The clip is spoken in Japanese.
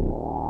you